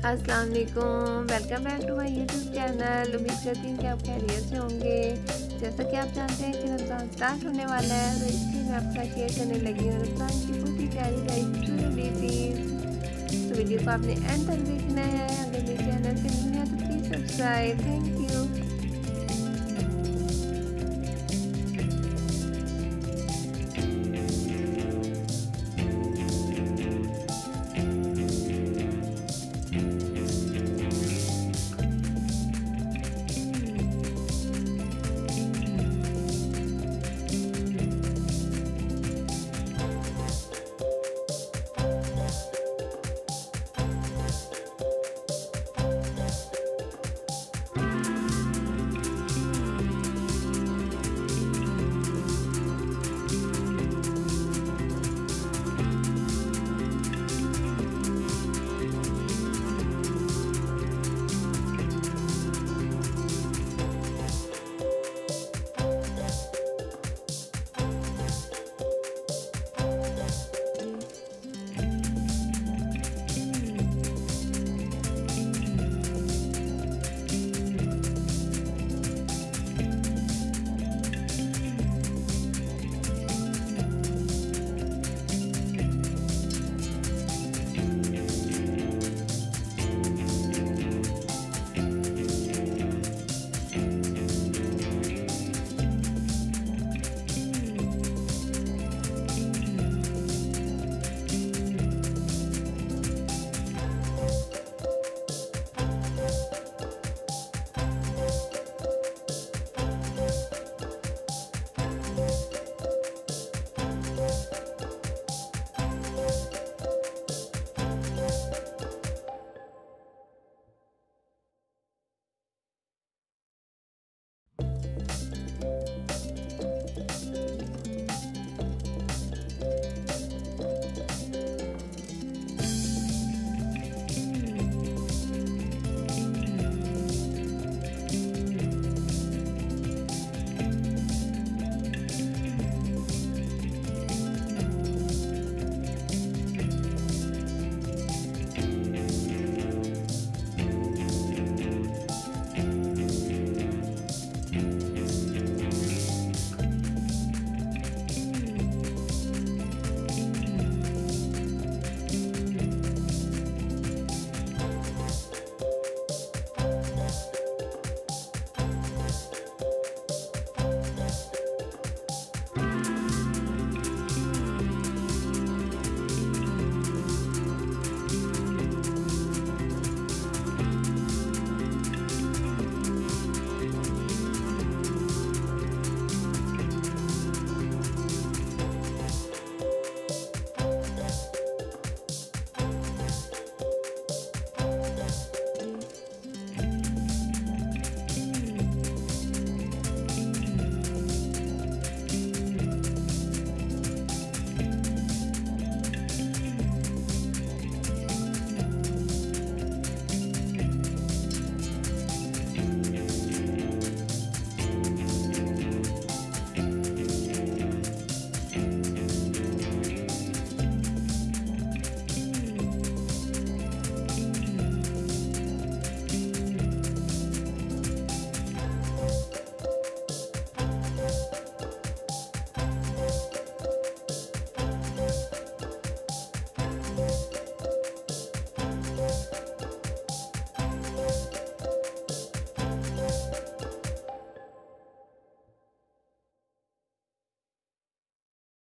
अस्सलाम वालेकुम। Welcome back to my YouTube channel उम्मीद करती हूँ कि आप खैरियत से होंगे। जैसा कि आप जानते हैं कि रमज़ान स्टार्ट होने वाला है तो इसलिए मैं आपका शेयर करने लगी हूँ रमज़ान की बहुत ही प्यारी प्यारी रेसिपीज़ तो वीडियो को आपने एंड तक देखना है। अगर मेरे चैनल पर नहीं है तो प्लीज़ सब्सक्राइब थैंक यू